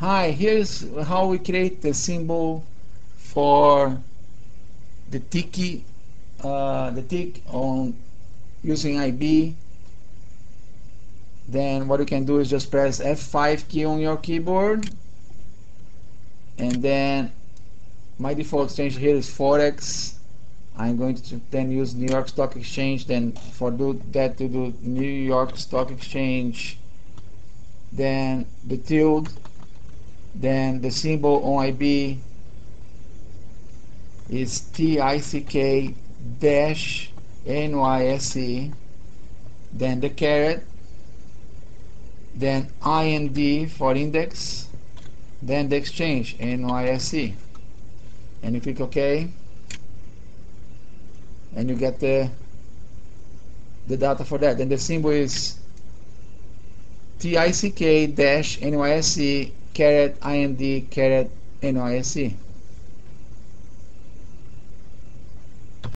Hi, here's how we create the symbol for the tiki, uh, the tick on using IB. Then what you can do is just press F5 key on your keyboard, and then my default exchange here is Forex. I'm going to then use New York Stock Exchange. Then for do that to do New York Stock Exchange, then the tilde then the symbol on IB is TICK dash NYSE then the caret then IND for index then the exchange NYSE and you click OK and you get the the data for that. Then the symbol is TICK dash NYSE caret IND caret NYSE